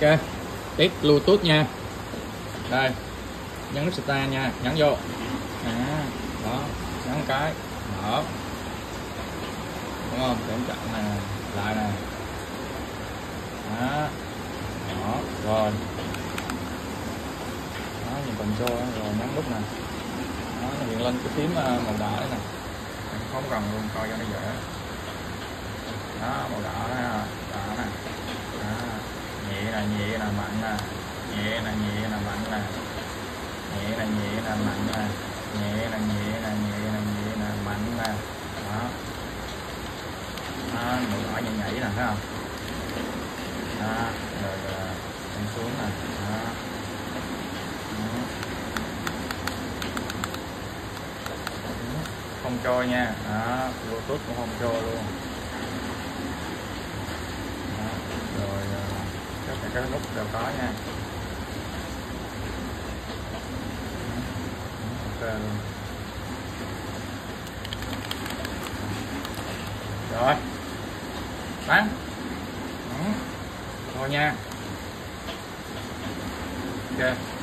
ok tiếp bluetooth nha. Đây nhấn nút start nha nhấn vô. À, đó nhấn cái mở. Đúng không? Để chậm nè lại nè. Đó đó rồi. Đó nhìn cần cho rồi nhấn nút nè. Đó nó hiện lên cái phím à, màu đỏ đấy nè. Không cần luôn coi cho nó dễ. Đó màu đỏ. đó nhẹ là nhẹ là mạnh nè nhẹ là nhẹ là mạnh nè nhẹ là nhẹ là mạnh nè nhẹ là nhẹ là nhẹ là nhẹ là mạnh nè đó nó màu nhỏ nhảy nhảy nè thấy không đó rồi em xuống nè đó không cho nha. Đó, bluetooth cũng không cho luôn đó. rồi ờ, tất cả các nút đều có nha. Rồi. Bán ừ. thôi nha. Ok.